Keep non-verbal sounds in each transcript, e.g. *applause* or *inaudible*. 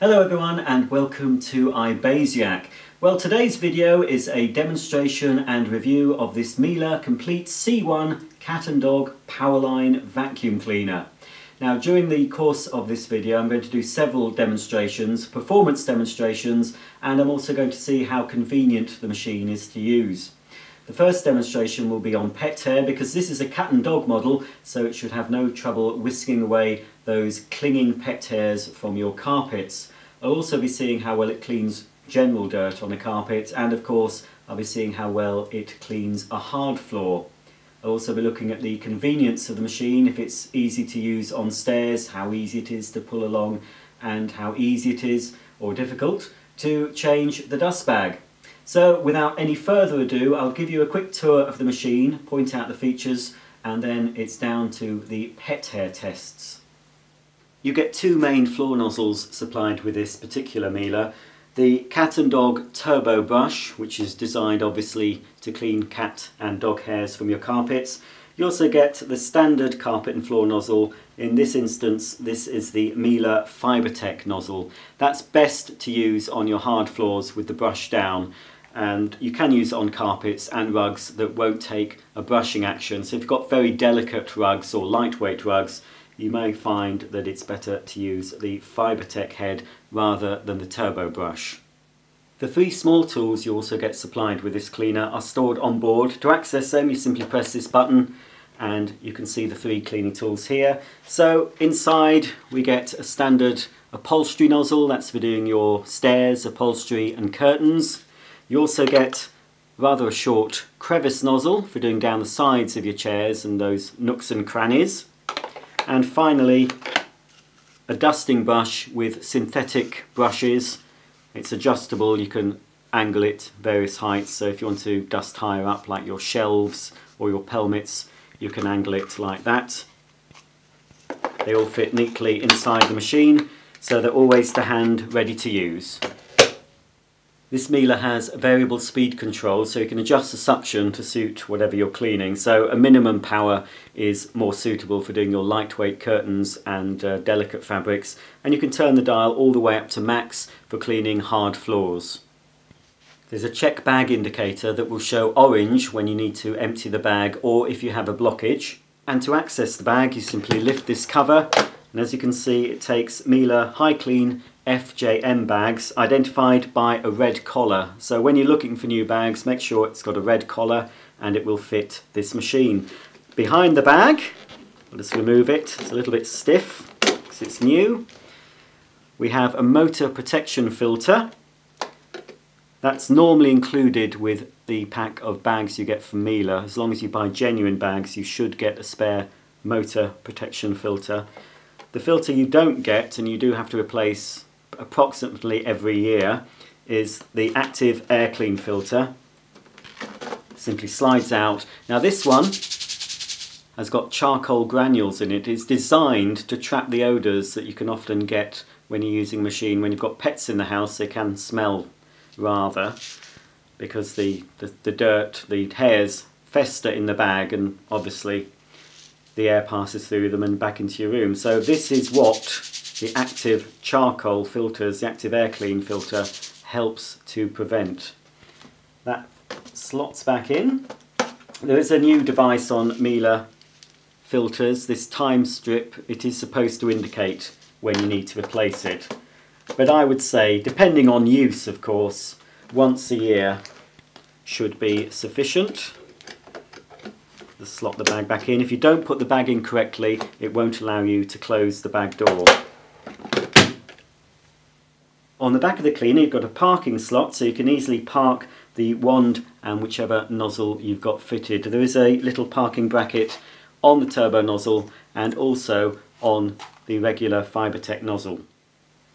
Hello everyone and welcome to ibaisaic. Well today's video is a demonstration and review of this Miele Complete C1 Cat and Dog Powerline Vacuum Cleaner. Now during the course of this video I'm going to do several demonstrations, performance demonstrations, and I'm also going to see how convenient the machine is to use. The first demonstration will be on pet hair because this is a cat and dog model so it should have no trouble whisking away those clinging pet hairs from your carpets. I'll also be seeing how well it cleans general dirt on a carpet and of course I'll be seeing how well it cleans a hard floor. I'll also be looking at the convenience of the machine, if it's easy to use on stairs, how easy it is to pull along and how easy it is, or difficult, to change the dust bag. So without any further ado, I'll give you a quick tour of the machine, point out the features, and then it's down to the pet hair tests. You get two main floor nozzles supplied with this particular Miele. The cat and dog turbo brush, which is designed obviously to clean cat and dog hairs from your carpets. You also get the standard carpet and floor nozzle. In this instance, this is the Miele Fibertech nozzle. That's best to use on your hard floors with the brush down and you can use it on carpets and rugs that won't take a brushing action. So if you've got very delicate rugs or lightweight rugs, you may find that it's better to use the Fibertech head rather than the turbo brush. The three small tools you also get supplied with this cleaner are stored on board. To access them you simply press this button and you can see the three cleaning tools here. So inside we get a standard upholstery nozzle, that's for doing your stairs, upholstery and curtains. You also get rather a short crevice nozzle for doing down the sides of your chairs and those nooks and crannies. And finally, a dusting brush with synthetic brushes. It's adjustable, you can angle it various heights, so if you want to dust higher up like your shelves or your pelmets, you can angle it like that. They all fit neatly inside the machine, so they're always to hand ready to use. This Miele has variable speed control so you can adjust the suction to suit whatever you're cleaning. So a minimum power is more suitable for doing your lightweight curtains and uh, delicate fabrics and you can turn the dial all the way up to max for cleaning hard floors. There's a check bag indicator that will show orange when you need to empty the bag or if you have a blockage. And to access the bag you simply lift this cover and as you can see it takes Miele HyClean FJM bags identified by a red collar. So when you're looking for new bags, make sure it's got a red collar and it will fit this machine. Behind the bag, I'll just remove it, it's a little bit stiff because it's new. We have a motor protection filter. That's normally included with the pack of bags you get from Miele. As long as you buy genuine bags, you should get a spare motor protection filter. The filter you don't get, and you do have to replace approximately every year is the active air clean filter. Simply slides out. Now this one has got charcoal granules in it. It's designed to trap the odours that you can often get when you're using a machine. When you've got pets in the house they can smell rather because the, the, the dirt, the hairs fester in the bag and obviously the air passes through them and back into your room. So this is what the active charcoal filters, the active air clean filter, helps to prevent. That slots back in. There is a new device on Miele filters, this time strip, it is supposed to indicate when you need to replace it. But I would say, depending on use of course, once a year should be sufficient. Just slot the bag back in. If you don't put the bag in correctly, it won't allow you to close the bag door. On the back of the cleaner you've got a parking slot so you can easily park the wand and whichever nozzle you've got fitted. There is a little parking bracket on the turbo nozzle and also on the regular Fibertech nozzle.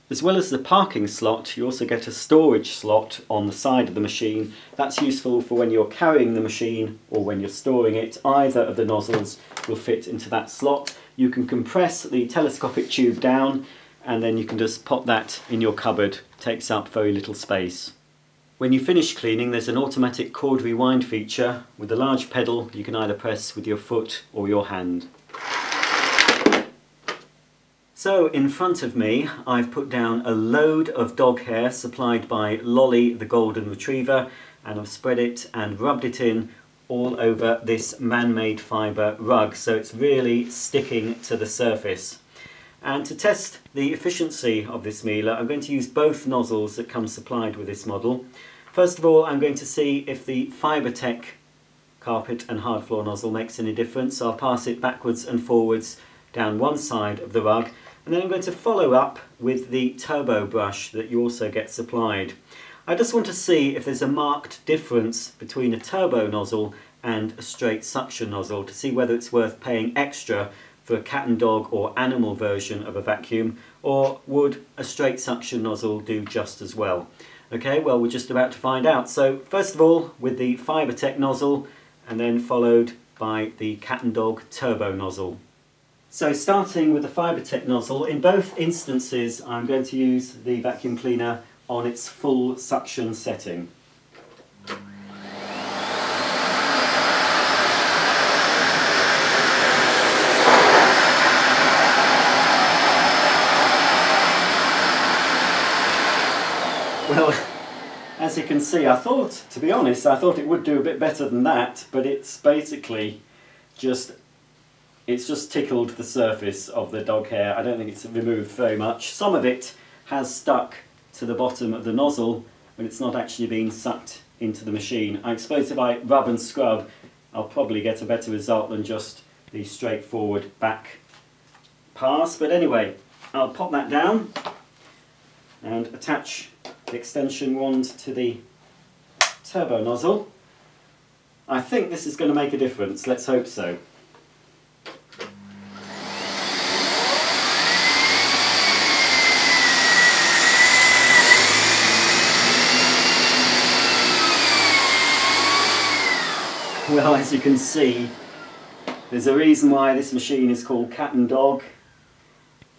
As well as the parking slot, you also get a storage slot on the side of the machine. That's useful for when you're carrying the machine or when you're storing it. Either of the nozzles will fit into that slot. You can compress the telescopic tube down and then you can just pop that in your cupboard. Takes up very little space. When you finish cleaning there's an automatic cord rewind feature with a large pedal you can either press with your foot or your hand. So in front of me I've put down a load of dog hair supplied by Lolly the Golden Retriever and I've spread it and rubbed it in all over this man-made fibre rug so it's really sticking to the surface. And to test the efficiency of this Miele I'm going to use both nozzles that come supplied with this model. First of all I'm going to see if the Fibertech carpet and hard floor nozzle makes any difference. So I'll pass it backwards and forwards down one side of the rug and then I'm going to follow up with the turbo brush that you also get supplied. I just want to see if there's a marked difference between a turbo nozzle and a straight suction nozzle to see whether it's worth paying extra for a cat and dog or animal version of a vacuum or would a straight suction nozzle do just as well. Okay, well we're just about to find out. So first of all with the Fibertech nozzle and then followed by the cat and dog turbo nozzle. So starting with the Fibertech nozzle, in both instances I'm going to use the vacuum cleaner on its full suction setting. Well, as you can see, I thought, to be honest, I thought it would do a bit better than that, but it's basically just it's just tickled the surface of the dog hair. I don't think it's removed very much. Some of it has stuck to the bottom of the nozzle when it's not actually being sucked into the machine. I suppose if I rub and scrub I'll probably get a better result than just the straightforward back pass. But anyway, I'll pop that down and attach extension wand to the turbo nozzle. I think this is going to make a difference, let's hope so. Well, as you can see, there's a reason why this machine is called Cat and Dog,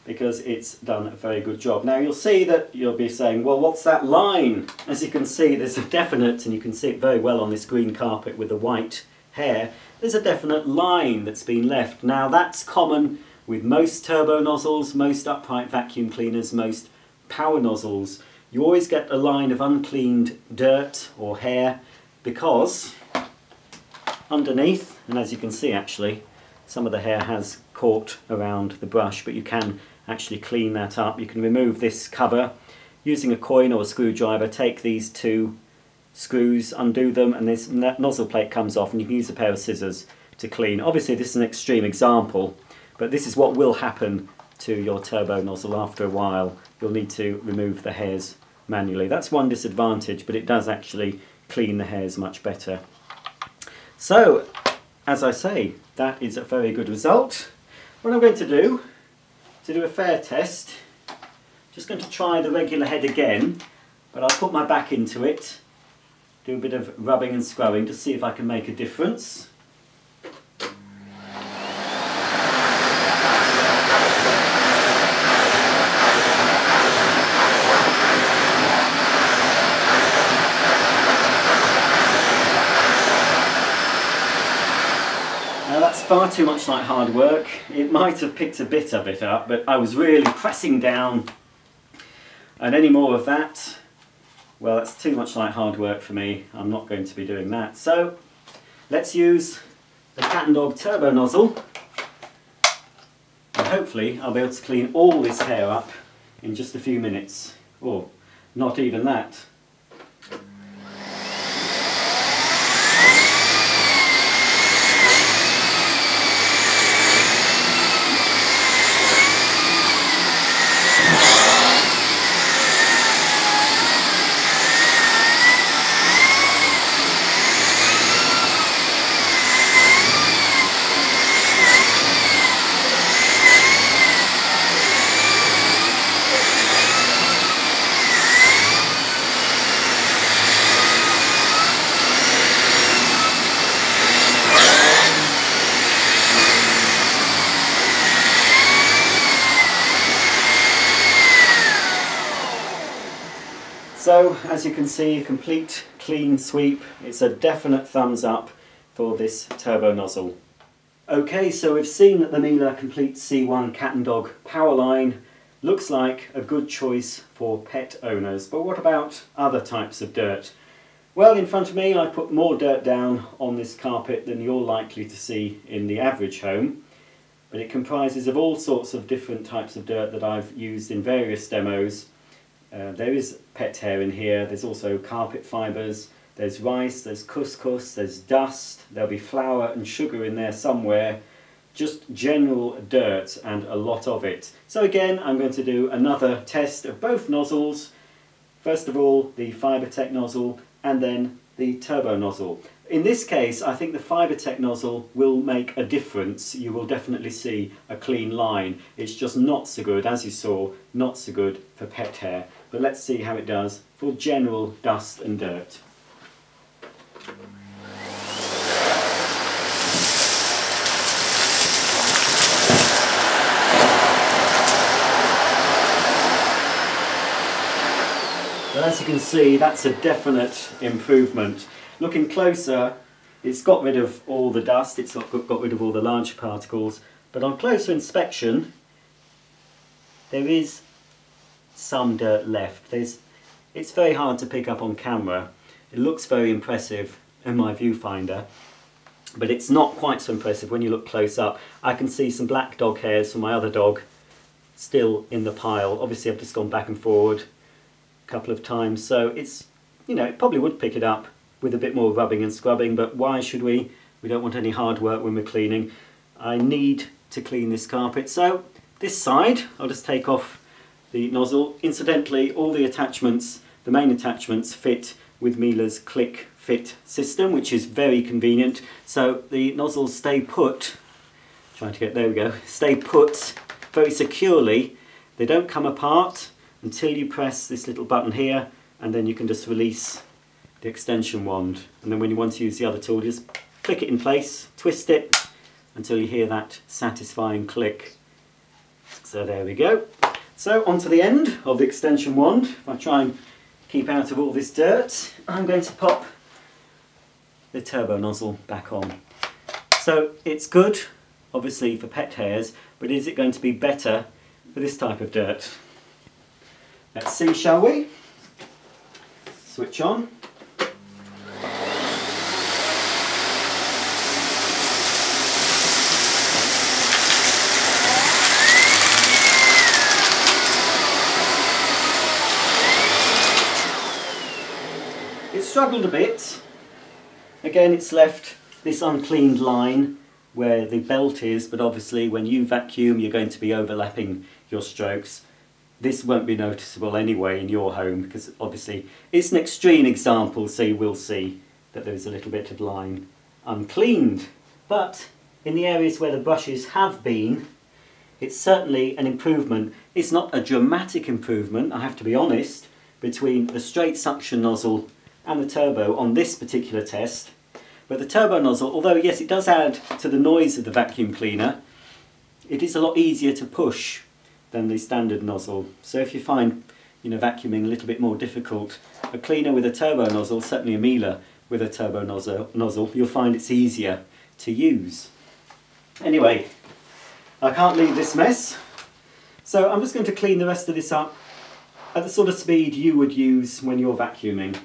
because it's done a very good job. Now you'll see that you'll be saying, well, what's that line? As you can see, there's a definite, and you can see it very well on this green carpet with the white hair, there's a definite line that's been left. Now that's common with most turbo nozzles, most upright vacuum cleaners, most power nozzles. You always get a line of uncleaned dirt or hair because underneath, and as you can see actually, some of the hair has caught around the brush, but you can actually clean that up. You can remove this cover using a coin or a screwdriver, take these two screws, undo them, and this nozzle plate comes off, and you can use a pair of scissors to clean. Obviously this is an extreme example, but this is what will happen to your turbo nozzle after a while. You'll need to remove the hairs manually. That's one disadvantage, but it does actually clean the hairs much better. So, as I say, that is a very good result. What I'm going to do, to do a fair test, just going to try the regular head again, but I'll put my back into it, do a bit of rubbing and scrubbing to see if I can make a difference. Far too much like hard work. It might have picked a bit of it up, but I was really pressing down. And any more of that, well, that's too much like hard work for me. I'm not going to be doing that. So, let's use the Cat and Dog Turbo Nozzle. And hopefully I'll be able to clean all this hair up in just a few minutes. Or not even that. So as you can see, a complete clean sweep. It's a definite thumbs up for this turbo nozzle. Okay, so we've seen that the Miele Complete C1 Cat and Dog power line looks like a good choice for pet owners, but what about other types of dirt? Well, in front of me I put more dirt down on this carpet than you're likely to see in the average home, but it comprises of all sorts of different types of dirt that I've used in various demos. Uh, there is pet hair in here, there's also carpet fibres, there's rice, there's couscous, there's dust, there'll be flour and sugar in there somewhere, just general dirt and a lot of it. So again, I'm going to do another test of both nozzles. First of all, the Fibertech nozzle and then the turbo nozzle. In this case, I think the Fibertech nozzle will make a difference. You will definitely see a clean line. It's just not so good, as you saw, not so good for pet hair. But let's see how it does for general dust and dirt. as you can see, that's a definite improvement. Looking closer, it's got rid of all the dust, it's got, got rid of all the large particles, but on closer inspection, there is some dirt left. There's, it's very hard to pick up on camera. It looks very impressive in my viewfinder, but it's not quite so impressive when you look close up. I can see some black dog hairs from my other dog still in the pile. Obviously I've just gone back and forward a couple of times. So it's, you know, it probably would pick it up with a bit more rubbing and scrubbing, but why should we? We don't want any hard work when we're cleaning. I need to clean this carpet. So this side, I'll just take off the nozzle. Incidentally, all the attachments, the main attachments fit with Miele's click fit system, which is very convenient. So the nozzles stay put, trying to get, there we go, stay put very securely. They don't come apart until you press this little button here and then you can just release the extension wand and then when you want to use the other tool just click it in place, twist it until you hear that satisfying click. So there we go. So onto the end of the extension wand, if I try and keep out of all this dirt, I'm going to pop the turbo nozzle back on. So it's good, obviously for pet hairs, but is it going to be better for this type of dirt? Let's see, shall we? Switch on. Struggled a bit. Again, it's left this uncleaned line where the belt is, but obviously when you vacuum, you're going to be overlapping your strokes this won't be noticeable anyway in your home because obviously it's an extreme example so you will see that there's a little bit of line uncleaned. But in the areas where the brushes have been, it's certainly an improvement. It's not a dramatic improvement, I have to be honest, between the straight suction nozzle and the turbo on this particular test. But the turbo nozzle, although yes it does add to the noise of the vacuum cleaner, it is a lot easier to push than the standard nozzle. So if you find you know, vacuuming a little bit more difficult, a cleaner with a turbo nozzle, certainly a Miele with a turbo nozzle, nozzle, you'll find it's easier to use. Anyway, I can't leave this mess, so I'm just going to clean the rest of this up at the sort of speed you would use when you're vacuuming.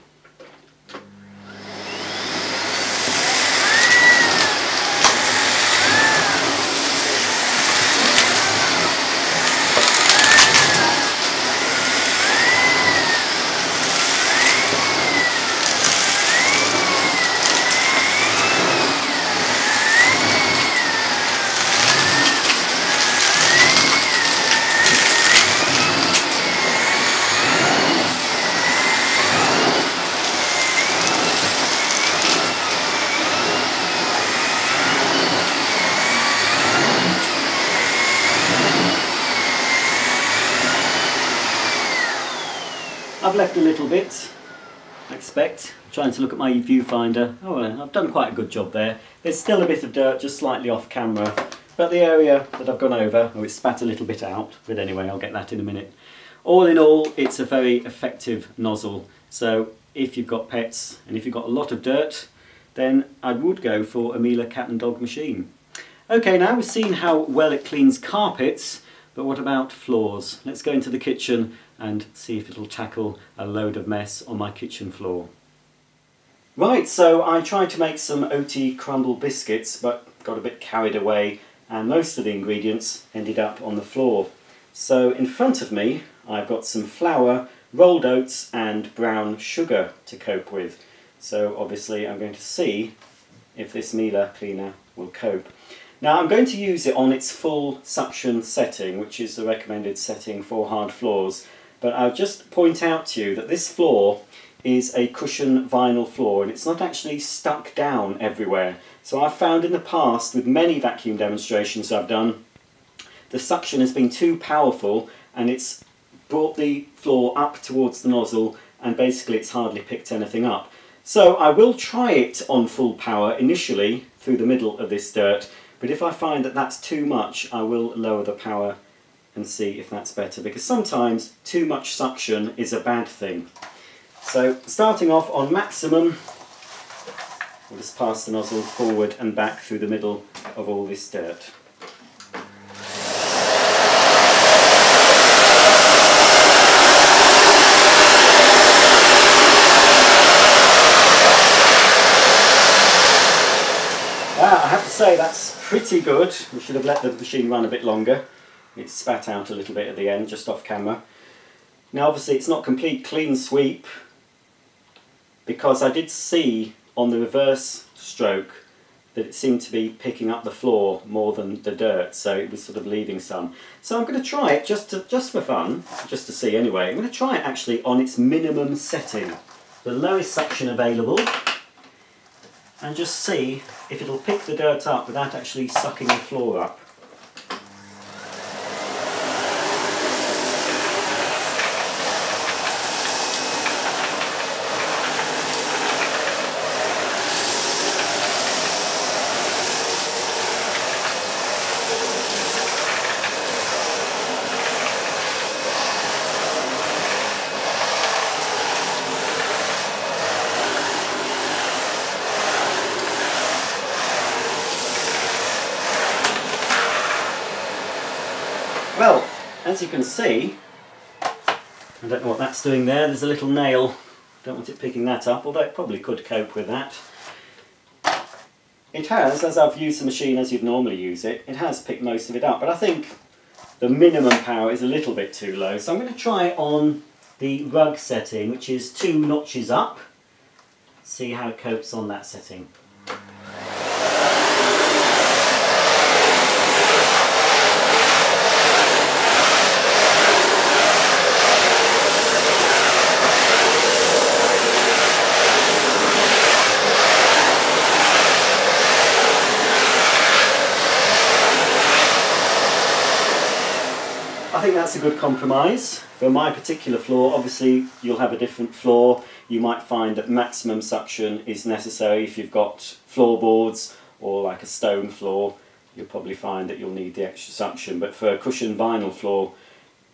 Left a little bit, I expect. trying to look at my viewfinder. Oh, well, I've done quite a good job there. There's still a bit of dirt just slightly off camera, but the area that I've gone over, oh, it spat a little bit out, but anyway, I'll get that in a minute. All in all, it's a very effective nozzle. So if you've got pets and if you've got a lot of dirt, then I would go for a Miele cat and dog machine. Okay, now we've seen how well it cleans carpets, but what about floors? Let's go into the kitchen and see if it'll tackle a load of mess on my kitchen floor. Right, so I tried to make some OT crumble biscuits, but got a bit carried away and most of the ingredients ended up on the floor. So in front of me, I've got some flour, rolled oats and brown sugar to cope with. So obviously I'm going to see if this Miele cleaner will cope. Now I'm going to use it on its full suction setting, which is the recommended setting for hard floors. But I'll just point out to you that this floor is a cushion vinyl floor and it's not actually stuck down everywhere. So I've found in the past with many vacuum demonstrations I've done, the suction has been too powerful and it's brought the floor up towards the nozzle and basically it's hardly picked anything up. So I will try it on full power initially through the middle of this dirt but if I find that that's too much, I will lower the power and see if that's better, because sometimes too much suction is a bad thing. So starting off on maximum, we'll just pass the nozzle forward and back through the middle of all this dirt. Wow, I have to say that's pretty good. We should have let the machine run a bit longer. It spat out a little bit at the end, just off camera. Now obviously it's not complete clean sweep because I did see on the reverse stroke that it seemed to be picking up the floor more than the dirt, so it was sort of leaving some. So I'm going to try it just to, just for fun, just to see anyway. I'm going to try it actually on its minimum setting, the lowest suction available and just see if it'll pick the dirt up without actually sucking the floor up. Well, as you can see, I don't know what that's doing there, there's a little nail. Don't want it picking that up, although it probably could cope with that. It has, as I've used the machine as you'd normally use it, it has picked most of it up, but I think the minimum power is a little bit too low. So I'm going to try on the rug setting, which is two notches up. See how it copes on that setting. A good compromise. For my particular floor, obviously you'll have a different floor. You might find that maximum suction is necessary if you've got floorboards or like a stone floor. You'll probably find that you'll need the extra suction. But for a cushion vinyl floor,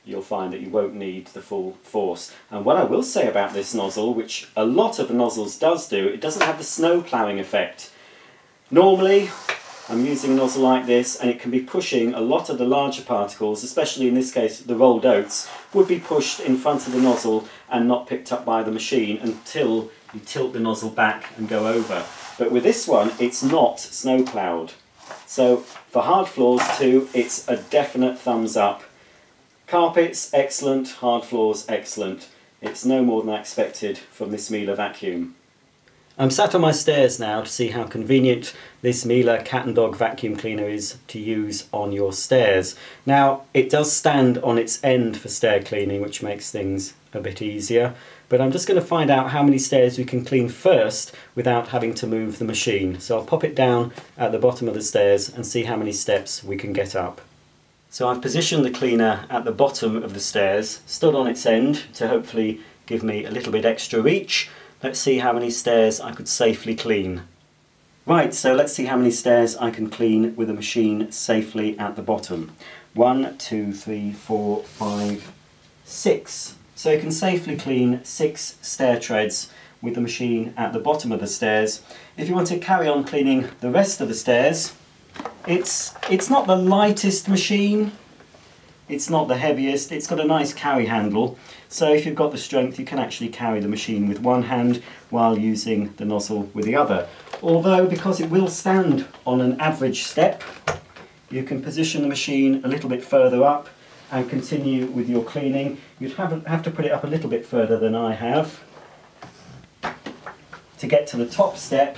you'll find that you won't need the full force. And what I will say about this nozzle, which a lot of nozzles does do, it doesn't have the snow ploughing effect. Normally, I'm using a nozzle like this and it can be pushing a lot of the larger particles, especially in this case the rolled oats, would be pushed in front of the nozzle and not picked up by the machine until you tilt the nozzle back and go over. But with this one it's not snow ploughed. So for hard floors too it's a definite thumbs up. Carpets excellent, hard floors excellent. It's no more than I expected from this Miele vacuum. I'm sat on my stairs now to see how convenient this Miele cat and dog vacuum cleaner is to use on your stairs. Now it does stand on its end for stair cleaning which makes things a bit easier but I'm just going to find out how many stairs we can clean first without having to move the machine. So I'll pop it down at the bottom of the stairs and see how many steps we can get up. So I've positioned the cleaner at the bottom of the stairs, stood on its end to hopefully give me a little bit extra reach Let's see how many stairs I could safely clean. Right, so let's see how many stairs I can clean with a machine safely at the bottom. One, two, three, four, five, six. So you can safely clean six stair treads with the machine at the bottom of the stairs. If you want to carry on cleaning the rest of the stairs, It's, it's not the lightest machine, it's not the heaviest, it's got a nice carry handle. So if you've got the strength, you can actually carry the machine with one hand while using the nozzle with the other. Although, because it will stand on an average step, you can position the machine a little bit further up and continue with your cleaning. You'd have, have to put it up a little bit further than I have to get to the top step,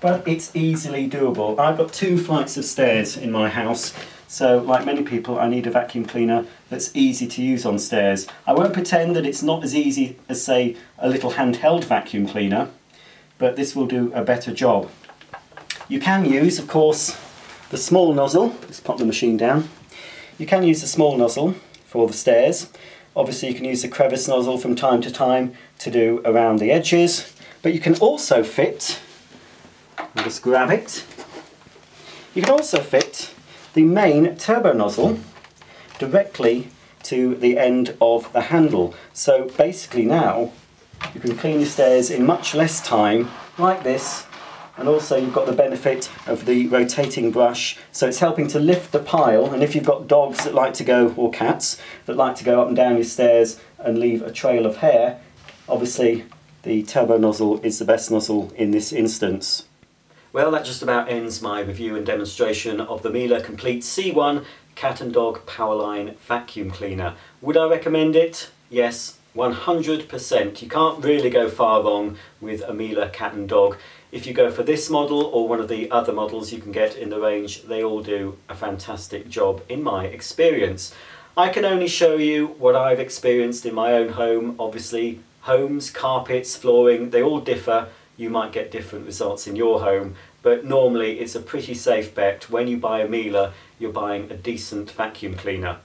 but it's easily doable. I've got two flights of stairs in my house, so like many people, I need a vacuum cleaner that's easy to use on stairs. I won't pretend that it's not as easy as, say, a little handheld vacuum cleaner, but this will do a better job. You can use, of course, the small nozzle. Let's pop the machine down. You can use the small nozzle for the stairs. Obviously you can use the crevice nozzle from time to time to do around the edges, but you can also fit, I'll just grab it, you can also fit the main turbo nozzle directly to the end of the handle. So basically now you can clean your stairs in much less time like this and also you've got the benefit of the rotating brush so it's helping to lift the pile and if you've got dogs that like to go or cats that like to go up and down your stairs and leave a trail of hair obviously the turbo nozzle is the best nozzle in this instance. Well that just about ends my review and demonstration of the Miele Complete C1 Cat and Dog Powerline Vacuum Cleaner. Would I recommend it? Yes, 100%. You can't really go far wrong with a Miele Cat and Dog. If you go for this model or one of the other models you can get in the range, they all do a fantastic job in my experience. I can only show you what I've experienced in my own home. Obviously, homes, carpets, flooring, they all differ. You might get different results in your home, but normally it's a pretty safe bet. When you buy a Miele, you're buying a decent vacuum cleaner.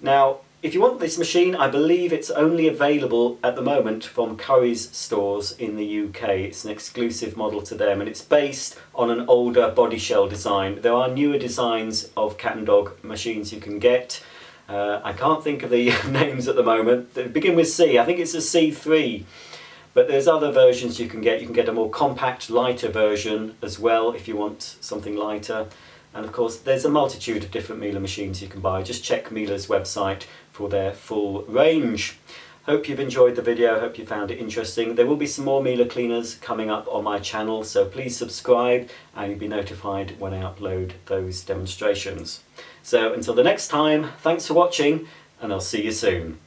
Now, if you want this machine, I believe it's only available at the moment from Currys stores in the UK. It's an exclusive model to them and it's based on an older body shell design. There are newer designs of cat and dog machines you can get. Uh, I can't think of the *laughs* names at the moment. They begin with C. I think it's a C3. But there's other versions you can get. You can get a more compact, lighter version as well if you want something lighter. And of course, there's a multitude of different Miele machines you can buy. Just check Miele's website for their full range. Hope you've enjoyed the video, hope you found it interesting. There will be some more Miele cleaners coming up on my channel, so please subscribe and you'll be notified when I upload those demonstrations. So until the next time, thanks for watching and I'll see you soon.